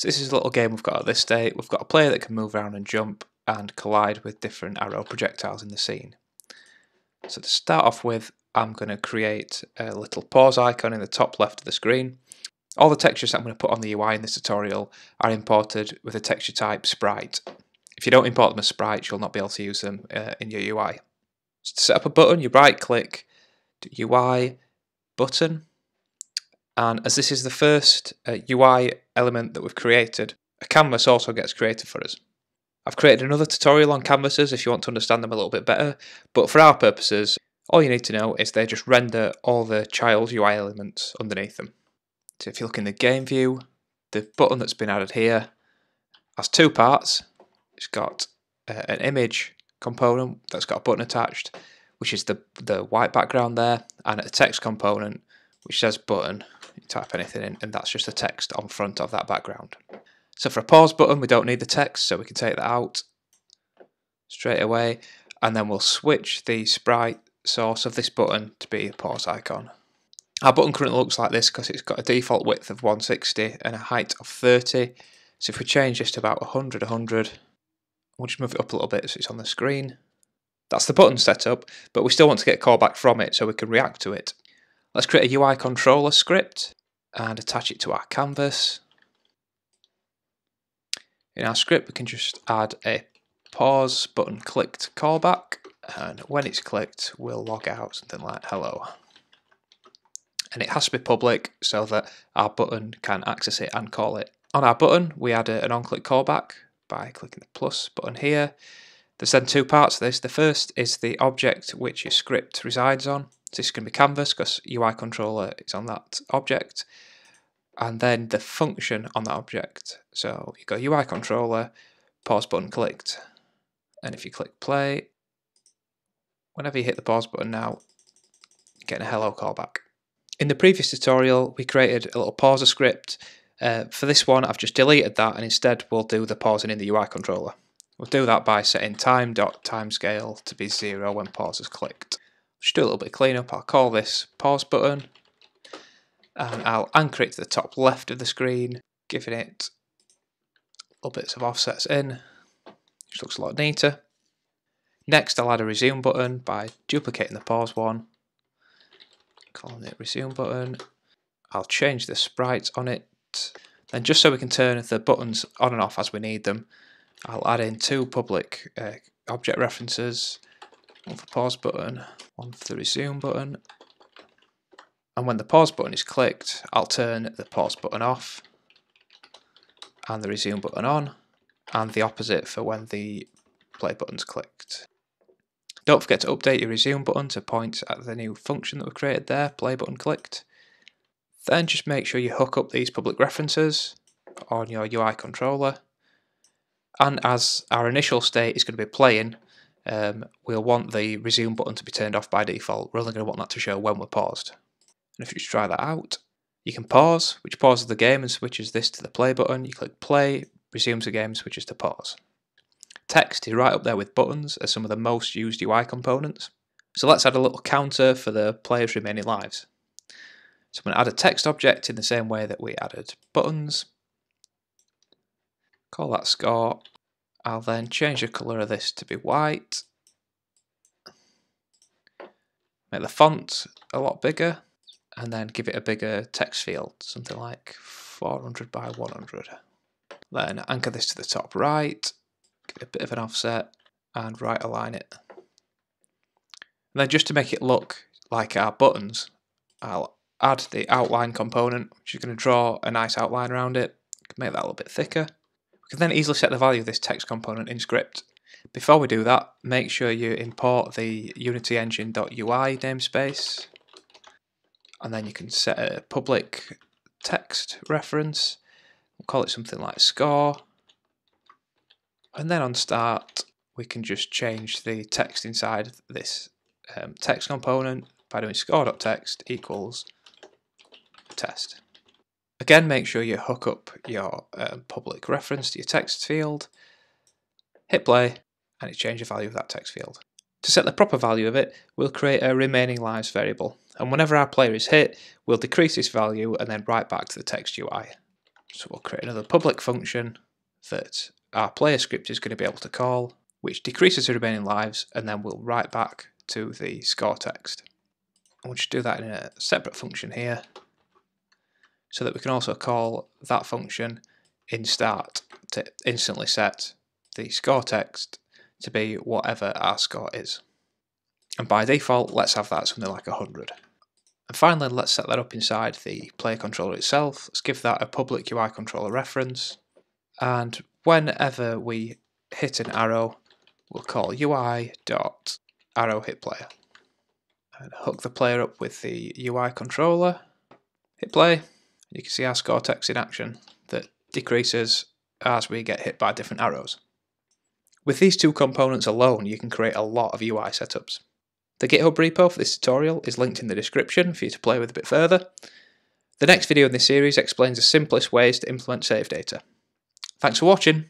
So this is a little game we've got at this state. We've got a player that can move around and jump and collide with different arrow projectiles in the scene. So to start off with, I'm going to create a little pause icon in the top left of the screen. All the textures I'm going to put on the UI in this tutorial are imported with a texture type sprite. If you don't import them as sprites, you'll not be able to use them uh, in your UI. So to set up a button, you right click, UI, button, and as this is the first uh, UI element that we've created, a canvas also gets created for us. I've created another tutorial on canvases if you want to understand them a little bit better, but for our purposes, all you need to know is they just render all the child UI elements underneath them. So if you look in the game view, the button that's been added here has two parts. It's got uh, an image component that's got a button attached, which is the, the white background there, and a text component which says button. You type anything in, and that's just the text on front of that background. So for a pause button, we don't need the text, so we can take that out straight away, and then we'll switch the sprite source of this button to be a pause icon. Our button currently looks like this because it's got a default width of 160 and a height of 30. So if we change this to about 100, 100, we'll just move it up a little bit so it's on the screen. That's the button setup, but we still want to get a callback from it so we can react to it. Let's create a UI controller script and attach it to our canvas. In our script, we can just add a pause button clicked callback and when it's clicked we'll log out something like hello and it has to be public so that our button can access it and call it. On our button we add an on-click callback by clicking the plus button here. There's then two parts to this. The first is the object which your script resides on. This can be canvas because UI controller is on that object. And then the function on that object. So you got UI controller, pause button clicked. And if you click play, whenever you hit the pause button now, you get a hello callback. In the previous tutorial, we created a little pauser script. Uh, for this one, I've just deleted that and instead we'll do the pausing in the UI controller. We'll do that by setting time.timescale to be zero when pause is clicked. Just do a little bit of cleanup. I'll call this pause button and I'll anchor it to the top left of the screen, giving it little bits of offsets in. Which looks a lot neater. Next, I'll add a resume button by duplicating the pause one, calling it resume button. I'll change the sprite on it. Then just so we can turn the buttons on and off as we need them, I'll add in two public uh, object references, one for pause button, one for the resume button. And when the pause button is clicked, I'll turn the pause button off and the resume button on, and the opposite for when the play button's clicked. Don't forget to update your resume button to point at the new function that we created there, play button clicked. Then just make sure you hook up these public references on your UI controller. And as our initial state is going to be playing, um, we'll want the resume button to be turned off by default. We're only going to want that to show when we're paused. And if you try that out, you can pause, which pauses the game and switches this to the play button. You click play, resumes the game, switches to pause. Text is right up there with buttons as some of the most used UI components. So let's add a little counter for the player's remaining lives. So I'm going to add a text object in the same way that we added buttons. Call that score. I'll then change the colour of this to be white. Make the font a lot bigger and then give it a bigger text field, something like 400 by 100. Then anchor this to the top right give it a bit of an offset and right align it. And then just to make it look like our buttons, I'll add the outline component, which is going to draw a nice outline around it, make that a little bit thicker. Can then easily set the value of this text component in script. Before we do that, make sure you import the unityengine.ui namespace, and then you can set a public text reference. We'll call it something like score, and then on start, we can just change the text inside this um, text component by doing score.text equals test. Again, make sure you hook up your um, public reference to your text field, hit play, and it changes the value of that text field. To set the proper value of it, we'll create a remaining lives variable, and whenever our player is hit, we'll decrease this value and then write back to the text UI. So we'll create another public function that our player script is going to be able to call, which decreases the remaining lives, and then we'll write back to the score text. And we'll just do that in a separate function here, so that we can also call that function in start to instantly set the score text to be whatever our score is. And by default, let's have that something like 100. And finally, let's set that up inside the player controller itself. Let's give that a public UI controller reference. And whenever we hit an arrow, we'll call UI dot arrow hit player. And hook the player up with the UI controller. Hit play. You can see our score text in action that decreases as we get hit by different arrows. With these two components alone, you can create a lot of UI setups. The GitHub repo for this tutorial is linked in the description for you to play with a bit further. The next video in this series explains the simplest ways to implement save data. Thanks for watching!